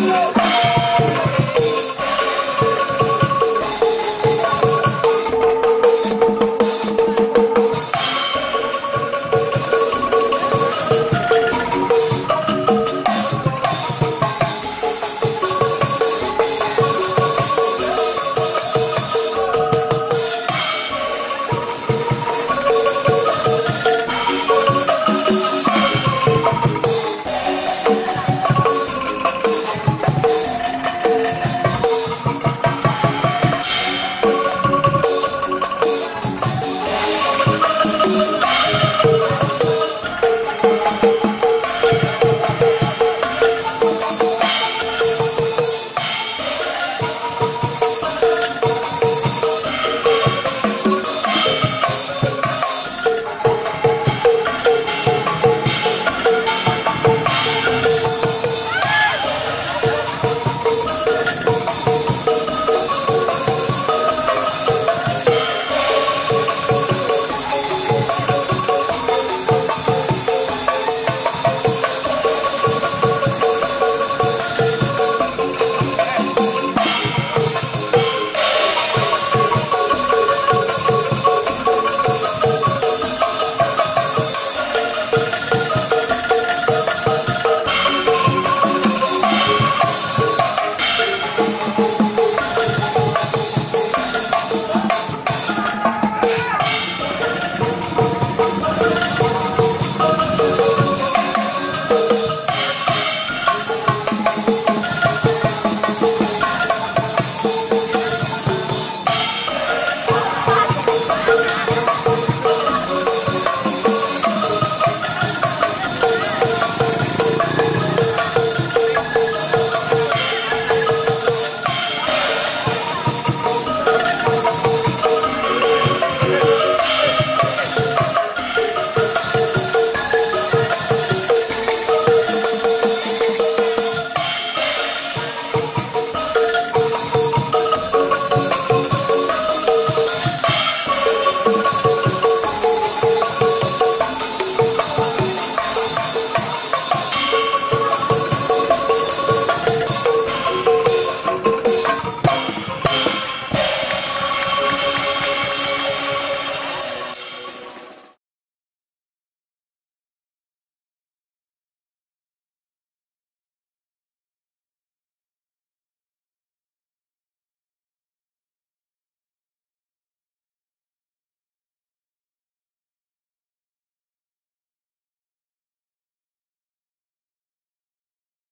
Whoa.